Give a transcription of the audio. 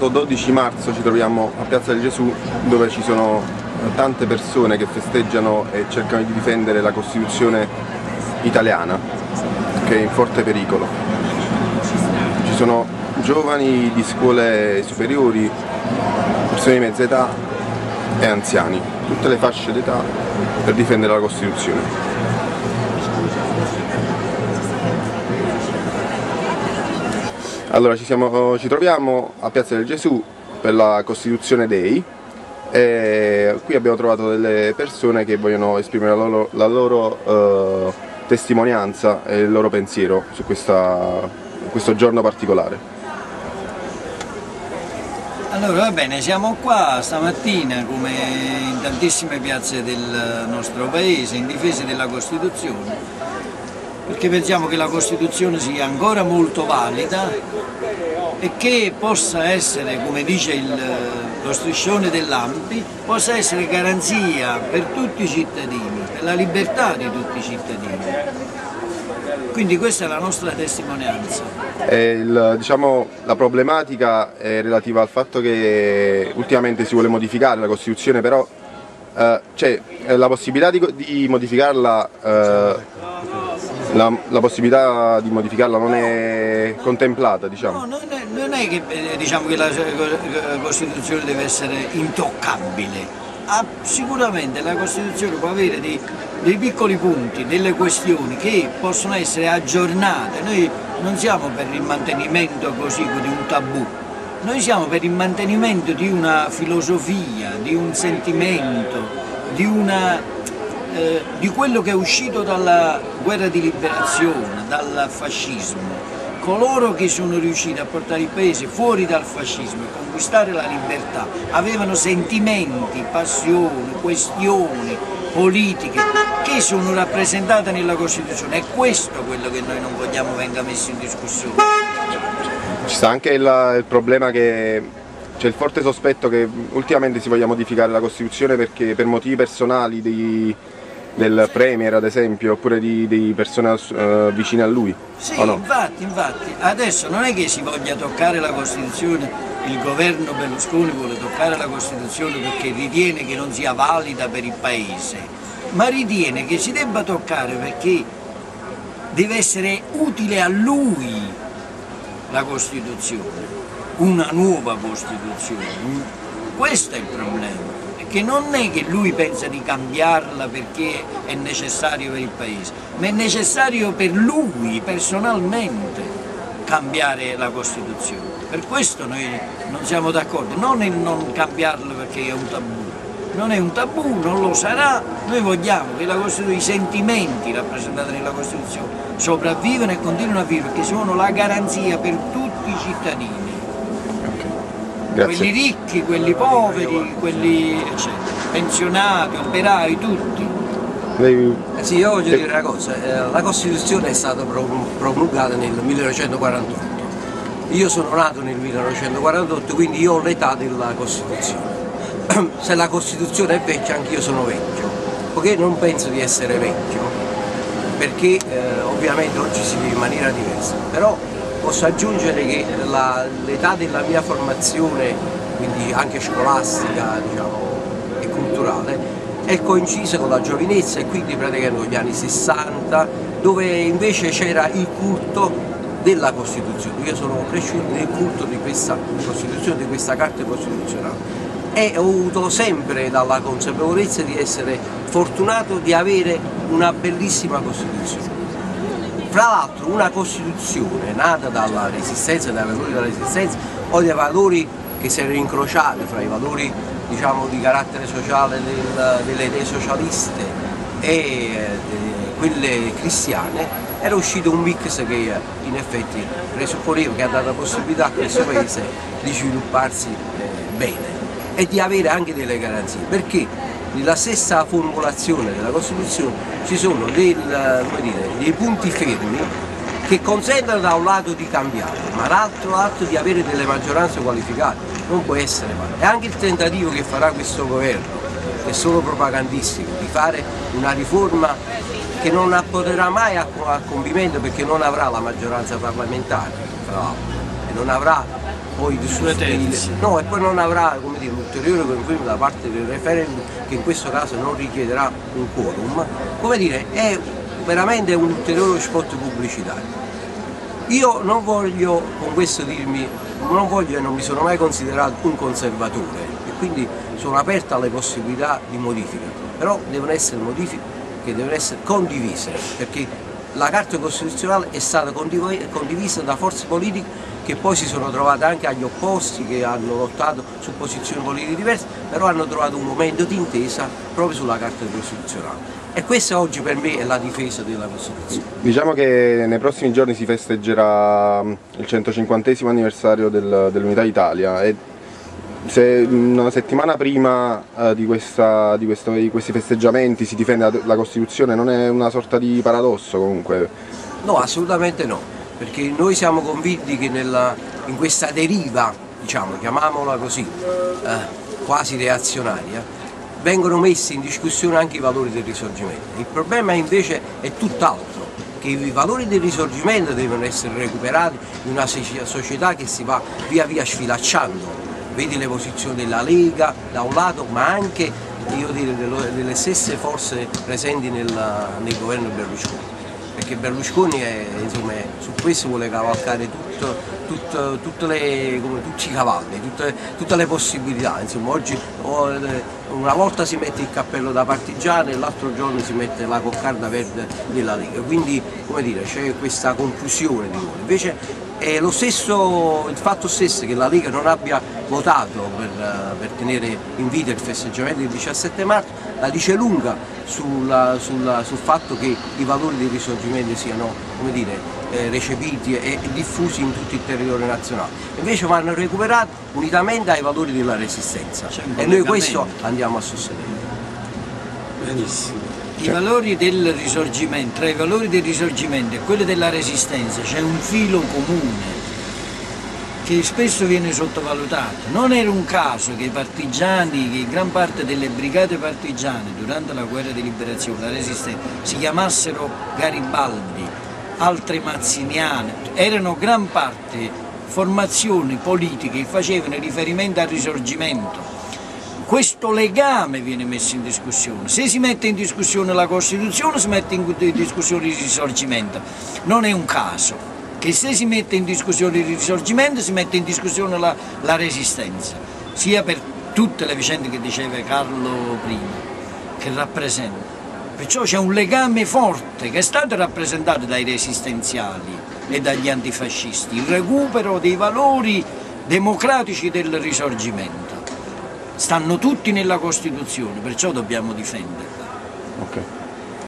Sabato 12 marzo ci troviamo a Piazza del Gesù dove ci sono tante persone che festeggiano e cercano di difendere la Costituzione italiana che è in forte pericolo. Ci sono giovani di scuole superiori, persone di mezza età e anziani, tutte le fasce d'età per difendere la Costituzione. Allora ci, siamo, ci, troviamo a Piazza del Gesù per la Costituzione Day e qui abbiamo trovato delle persone che vogliono esprimere la loro, la loro uh, testimonianza e il loro pensiero su questa, questo giorno particolare. Allora va bene, siamo qua stamattina come in tantissime piazze del nostro paese in difesa della Costituzione perché pensiamo che la Costituzione sia ancora molto valida e che possa essere, come dice il, lo striscione dell'AMPI, possa essere garanzia per tutti i cittadini, per la libertà di tutti i cittadini. Quindi questa è la nostra testimonianza. Il, diciamo, la problematica è relativa al fatto che ultimamente si vuole modificare la Costituzione, però eh, c'è la possibilità di, di modificarla eh, la, la, possibilità di modificarla non è contemplata diciamo. No, non è, non è che, eh, diciamo, che la Costituzione deve essere intoccabile. Ah, sicuramente la Costituzione può avere dei, dei, piccoli punti, delle questioni che possono essere aggiornate. Noi non siamo per il mantenimento così di un tabù, noi siamo per il mantenimento di una filosofia, di un sentimento, di una eh, di quello che è uscito dalla guerra di liberazione, dal fascismo, coloro che sono riusciti a portare il paese fuori dal fascismo e conquistare la libertà avevano sentimenti, passioni, questioni politiche che sono rappresentate nella Costituzione. È questo quello che noi non vogliamo venga messo in discussione. Ci sta anche il, il problema che c'è il forte sospetto che ultimamente si voglia modificare la Costituzione perché per motivi personali dei, del Premier ad esempio, oppure di, di persone uh, vicine a lui? Sì, no? infatti, infatti, adesso non è che si voglia toccare la Costituzione, il governo Berlusconi vuole toccare la Costituzione perché ritiene che non sia valida per il Paese, ma ritiene che si debba toccare perché deve essere utile a lui la Costituzione, una nuova Costituzione. Questo è il problema che non è che lui pensa di cambiarla perché è necessario per il Paese, ma è necessario per lui personalmente cambiare la Costituzione. Per questo noi non siamo d'accordo, non nel non cambiarla perché è un tabù, non è un tabù, non lo sarà, noi vogliamo che i sentimenti rappresentati nella Costituzione sopravvivano e continuino a vivere perché sono la garanzia per tutti i cittadini Grazie. quelli ricchi, quelli poveri, quelli eccetera, pensionati, operai, tutti. Lei... Eh sì, io voglio dire una cosa, eh, la Costituzione è stata promulgata nel 1948, io sono nato nel 1948 quindi io ho l'età della Costituzione, se la Costituzione è vecchia anch'io sono vecchio, poiché non penso di essere vecchio, perché eh, ovviamente oggi si vive in maniera diversa, però Posso aggiungere che l'età della mia formazione, quindi anche scolastica diciamo, e culturale, è coincisa con la giovinezza e quindi praticamente con gli anni 60, dove invece c'era il culto della Costituzione. Io sono cresciuto nel culto di questa Costituzione, di questa Carta Costituzionale e ho avuto sempre dalla consapevolezza di essere fortunato di avere una bellissima Costituzione. Fra l'altro una Costituzione nata dalla resistenza, dai valori della resistenza o dai valori che si erano incrociati fra i valori diciamo, di carattere sociale del, delle idee socialiste e eh, quelle cristiane, era uscito un mix che in effetti presupponeva che ha dato la possibilità a questo paese di svilupparsi eh, bene e di avere anche delle garanzie. Perché? Nella stessa formulazione della Costituzione ci sono del, dire, dei punti fermi che consentono da un lato di cambiare, ma dall'altro lato di avere delle maggioranze qualificate, non può essere male. E anche il tentativo che farà questo governo, che è solo propagandistico, di fare una riforma che non apporterà mai a, a compimento perché non avrà la maggioranza parlamentare, tra l'altro non avrà poi no, e poi non avrà l'ulteriore conferma da parte del referendum che in questo caso non richiederà un quorum, come dire, è veramente un ulteriore spot pubblicitario. Io non voglio con questo dirmi, non voglio e non mi sono mai considerato un conservatore e quindi sono aperto alle possibilità di modifica, però devono essere modifiche che devono essere condivise perché la Carta Costituzionale è stata condivisa da forze politiche che poi si sono trovate anche agli opposti, che hanno lottato su posizioni politiche diverse, però hanno trovato un momento di intesa proprio sulla Carta Costituzionale. E questa oggi per me è la difesa della Costituzione. Diciamo che nei prossimi giorni si festeggerà il 150 anniversario del, dell'Unità Italia e se una settimana prima eh, di, questa, di, questo, di, questi festeggiamenti si difende la Costituzione non è una sorta di paradosso comunque? No, assolutamente no, perché noi siamo convinti che nella, in questa deriva, diciamo, chiamiamola così, eh, quasi reazionaria, vengono messi in discussione anche i valori del risorgimento. Il problema invece è tutt'altro, che i valori del risorgimento devono essere recuperati in una società che si va via via sfilacciando vedi le posizioni della Lega da un lato ma anche dire, delle stesse forze presenti nel, nel governo Berlusconi perché Berlusconi è, insomma, su questo vuole cavalcare tutto, tutto, le, come, tutti i cavalli, tutte, tutte le possibilità. Insomma, oggi una volta si mette il cappello da partigiano e l'altro giorno si mette la coccarda verde della Lega, quindi c'è questa confusione di voi. È lo stesso, il fatto stesso che la Lega non abbia votato per, per tenere in vita il festeggiamento del 17 marzo la dice lunga sulla, sulla, sul fatto che i valori del risorgimento siano dire, eh, recepiti e diffusi in tutto il territorio nazionale. Invece vanno recuperati unitamente ai valori della resistenza e noi questo andiamo a sostenere. Benissimo. I valori del risorgimento, tra i valori del risorgimento e quelli della resistenza c'è un filo comune che spesso viene sottovalutato. Non era un caso che i partigiani, che gran parte delle brigate partigiane durante la guerra di liberazione, la resistenza, si chiamassero Garibaldi, altre mazziniane, erano gran parte formazioni politiche che facevano riferimento al risorgimento questo legame viene messo in discussione. Se si mette in discussione la Costituzione si mette in discussione il risorgimento. Non è un caso che se si mette in discussione il risorgimento si mette in discussione la, la resistenza, sia per tutte le vicende che diceva Carlo prima, che rappresenta. Perciò c'è un legame forte che è stato rappresentato dai resistenziali e dagli antifascisti, il recupero dei valori democratici del risorgimento stanno tutti nella Costituzione, perciò dobbiamo difenderla. Okay.